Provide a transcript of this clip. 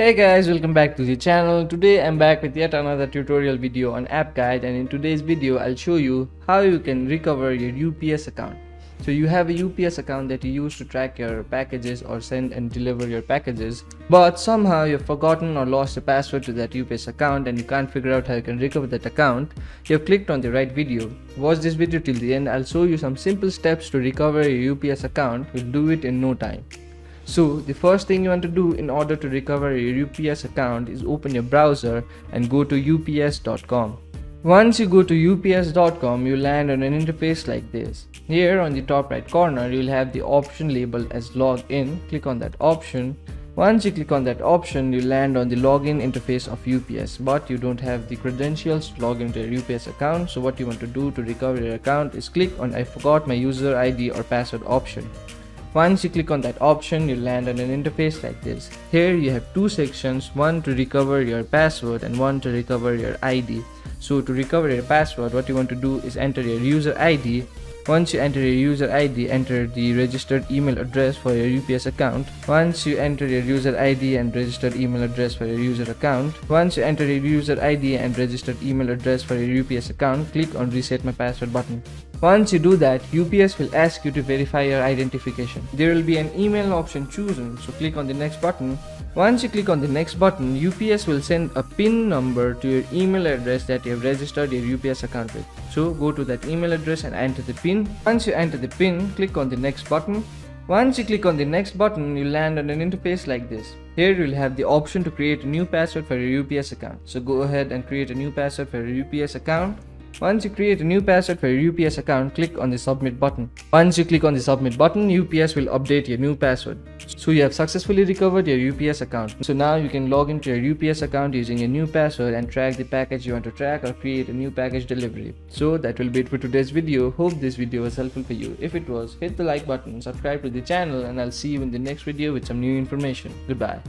Hey guys, welcome back to the channel. Today I'm back with yet another tutorial video on app guide and in today's video I'll show you how you can recover your UPS account. So you have a UPS account that you use to track your packages or send and deliver your packages but somehow you've forgotten or lost the password to that UPS account and you can't figure out how you can recover that account. You've clicked on the right video. Watch this video till the end. I'll show you some simple steps to recover your UPS account. We'll do it in no time. So the first thing you want to do in order to recover your UPS account is open your browser and go to ups.com. Once you go to ups.com, you land on an interface like this. Here on the top right corner, you'll have the option labeled as login. Click on that option. Once you click on that option, you land on the login interface of UPS, but you don't have the credentials to log into your UPS account. So what you want to do to recover your account is click on I forgot my user ID or password option. Once you click on that option, you land on an interface like this. Here you have two sections, one to recover your password and one to recover your ID. So to recover your password, what you want to do is enter your user ID. Once you enter your user ID, enter the registered email address for your UPS account. Once you enter your user ID and registered email address for your user account. Once you enter your user ID and registered email address for your UPS account, click on reset my password button. Once you do that, UPS will ask you to verify your identification. There will be an email option chosen, so click on the next button. Once you click on the next button, UPS will send a PIN number to your email address that you have registered your UPS account with. So go to that email address and enter the PIN. Once you enter the PIN, click on the next button. Once you click on the next button, you land on an interface like this. Here you'll have the option to create a new password for your UPS account. So go ahead and create a new password for your UPS account. Once you create a new password for your UPS account, click on the submit button. Once you click on the submit button, UPS will update your new password. So you have successfully recovered your UPS account. So now you can log into your UPS account using your new password and track the package you want to track or create a new package delivery. So that will be it for today's video. Hope this video was helpful for you. If it was, hit the like button, subscribe to the channel and I'll see you in the next video with some new information. Goodbye.